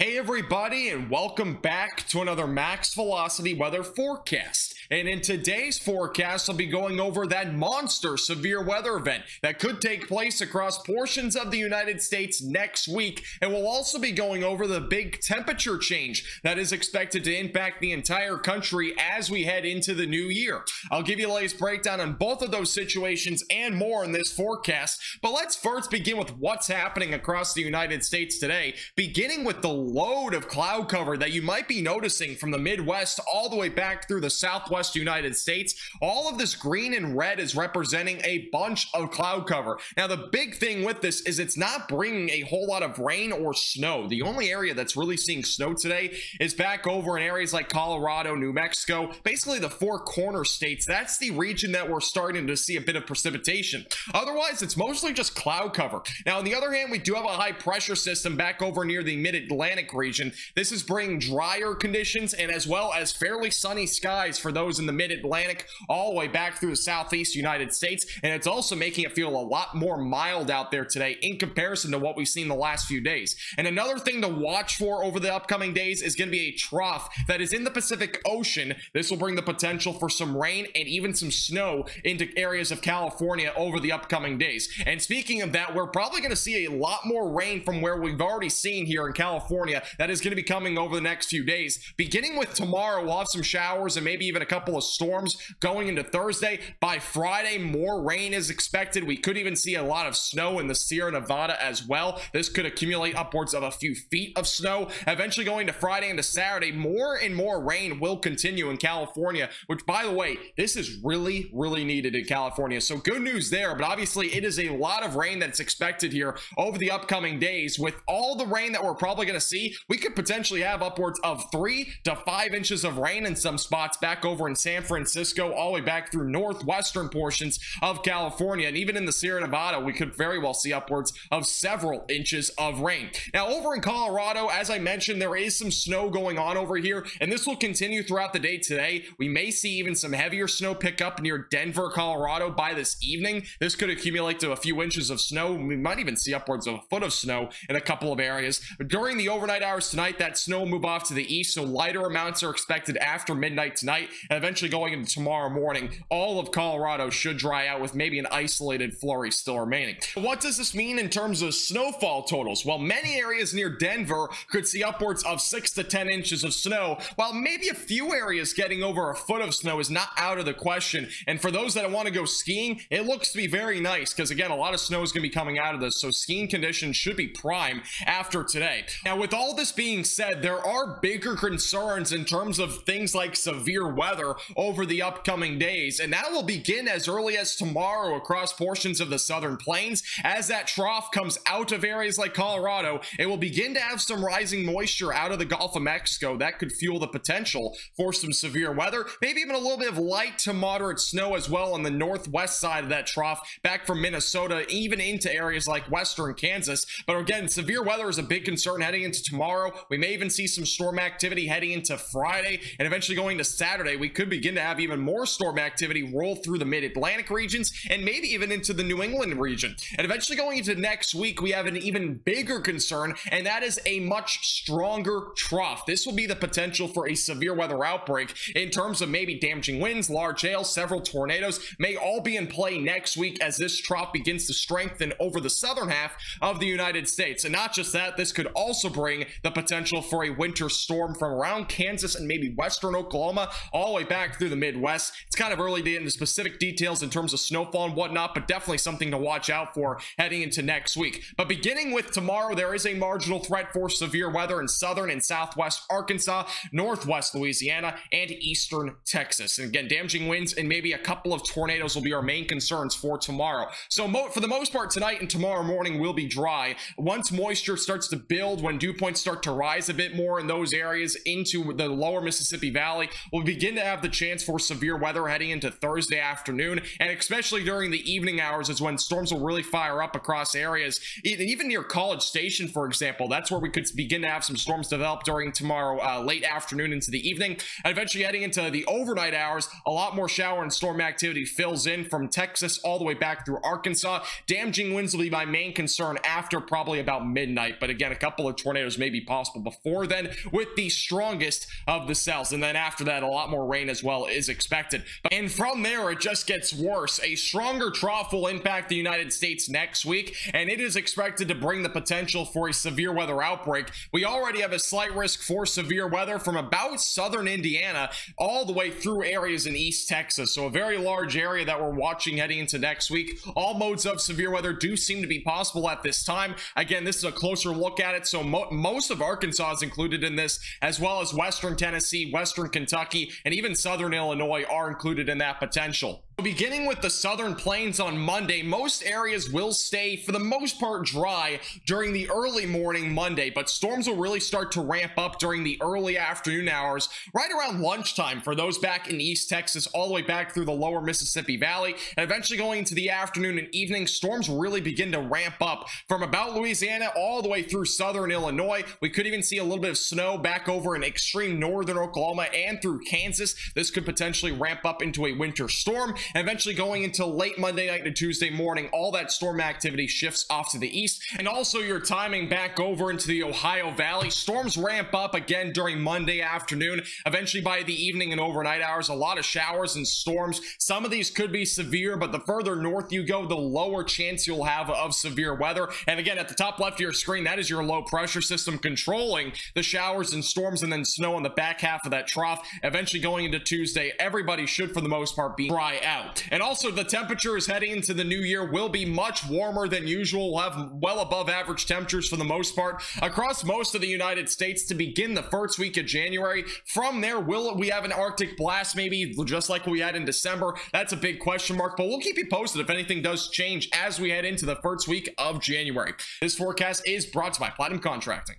Hey everybody and welcome back to another max velocity weather forecast. And in today's forecast, I'll be going over that monster severe weather event that could take place across portions of the United States next week. And we'll also be going over the big temperature change that is expected to impact the entire country as we head into the new year. I'll give you a latest breakdown on both of those situations and more in this forecast. But let's first begin with what's happening across the United States today, beginning with the load of cloud cover that you might be noticing from the Midwest all the way back through the Southwest United States. All of this green and red is representing a bunch of cloud cover. Now, the big thing with this is it's not bringing a whole lot of rain or snow. The only area that's really seeing snow today is back over in areas like Colorado, New Mexico, basically the four corner states. That's the region that we're starting to see a bit of precipitation. Otherwise, it's mostly just cloud cover. Now, on the other hand, we do have a high pressure system back over near the mid-Atlantic Atlantic region. This is bringing drier conditions and as well as fairly sunny skies for those in the mid-Atlantic all the way back through the southeast United States. And it's also making it feel a lot more mild out there today in comparison to what we've seen the last few days. And another thing to watch for over the upcoming days is going to be a trough that is in the Pacific Ocean. This will bring the potential for some rain and even some snow into areas of California over the upcoming days. And speaking of that, we're probably going to see a lot more rain from where we've already seen here in California that is going to be coming over the next few days. Beginning with tomorrow, we'll have some showers and maybe even a couple of storms going into Thursday. By Friday, more rain is expected. We could even see a lot of snow in the Sierra Nevada as well. This could accumulate upwards of a few feet of snow. Eventually going to Friday into Saturday, more and more rain will continue in California, which by the way, this is really, really needed in California. So good news there, but obviously it is a lot of rain that's expected here over the upcoming days with all the rain that we're probably going to see we could potentially have upwards of three to five inches of rain in some spots back over in San Francisco, all the way back through northwestern portions of California. And even in the Sierra Nevada, we could very well see upwards of several inches of rain. Now, over in Colorado, as I mentioned, there is some snow going on over here, and this will continue throughout the day today. We may see even some heavier snow pick up near Denver, Colorado by this evening. This could accumulate to a few inches of snow. We might even see upwards of a foot of snow in a couple of areas. During the overnight hours tonight, that snow will move off to the east, so lighter amounts are expected after midnight tonight, and eventually going into tomorrow morning. All of Colorado should dry out with maybe an isolated flurry still remaining. What does this mean in terms of snowfall totals? Well, many areas near Denver could see upwards of 6 to 10 inches of snow, while maybe a few areas getting over a foot of snow is not out of the question. And for those that want to go skiing, it looks to be very nice because, again, a lot of snow is going to be coming out of this, so skiing conditions should be prime after today. Now, with all this being said, there are bigger concerns in terms of things like severe weather over the upcoming days, and that will begin as early as tomorrow across portions of the southern plains. As that trough comes out of areas like Colorado, it will begin to have some rising moisture out of the Gulf of Mexico. That could fuel the potential for some severe weather, maybe even a little bit of light to moderate snow as well on the northwest side of that trough, back from Minnesota, even into areas like western Kansas. But again, severe weather is a big concern heading into tomorrow. We may even see some storm activity heading into Friday and eventually going to Saturday. We could begin to have even more storm activity roll through the mid-Atlantic regions and maybe even into the New England region. And eventually going into next week, we have an even bigger concern, and that is a much stronger trough. This will be the potential for a severe weather outbreak in terms of maybe damaging winds, large hail, several tornadoes may all be in play next week as this trough begins to strengthen over the southern half of the United States. And not just that, this could also bring the potential for a winter storm from around Kansas and maybe western Oklahoma all the way back through the Midwest. It's kind of early to get into specific details in terms of snowfall and whatnot, but definitely something to watch out for heading into next week. But beginning with tomorrow, there is a marginal threat for severe weather in southern and southwest Arkansas, northwest Louisiana, and eastern Texas. And again, damaging winds and maybe a couple of tornadoes will be our main concerns for tomorrow. So for the most part, tonight and tomorrow morning will be dry. Once moisture starts to build, when dew points start to rise a bit more in those areas into the lower Mississippi Valley, we'll begin to have the chance for severe weather heading into Thursday afternoon, and especially during the evening hours is when storms will really fire up across areas, even near College Station, for example. That's where we could begin to have some storms develop during tomorrow uh, late afternoon into the evening, and eventually heading into the overnight hours, a lot more shower and storm activity fills in from Texas all the way back through Arkansas. Damaging winds will be my main concern after probably about midnight, but again, a couple of tornadoes tornadoes may be possible before then with the strongest of the cells. And then after that, a lot more rain as well is expected. And from there, it just gets worse. A stronger trough will impact the United States next week, and it is expected to bring the potential for a severe weather outbreak. We already have a slight risk for severe weather from about southern Indiana all the way through areas in East Texas. So a very large area that we're watching heading into next week. All modes of severe weather do seem to be possible at this time. Again, this is a closer look at it. So most of Arkansas is included in this, as well as Western Tennessee, Western Kentucky, and even Southern Illinois are included in that potential. Beginning with the southern plains on Monday, most areas will stay for the most part dry during the early morning Monday, but storms will really start to ramp up during the early afternoon hours, right around lunchtime for those back in East Texas, all the way back through the lower Mississippi Valley, and eventually going into the afternoon and evening, storms really begin to ramp up from about Louisiana all the way through southern Illinois. We could even see a little bit of snow back over in extreme northern Oklahoma and through Kansas. This could potentially ramp up into a winter storm eventually going into late Monday night to Tuesday morning, all that storm activity shifts off to the east. And also your timing back over into the Ohio Valley. Storms ramp up again during Monday afternoon. Eventually by the evening and overnight hours, a lot of showers and storms. Some of these could be severe, but the further north you go, the lower chance you'll have of severe weather. And again, at the top left of your screen, that is your low pressure system controlling the showers and storms and then snow on the back half of that trough. Eventually going into Tuesday, everybody should, for the most part, be dry out. And also, the temperatures heading into the new year will be much warmer than usual. We'll have well above average temperatures for the most part across most of the United States to begin the first week of January. From there, will we have an Arctic blast maybe just like we had in December? That's a big question mark, but we'll keep you posted if anything does change as we head into the first week of January. This forecast is brought to you by Platinum Contracting.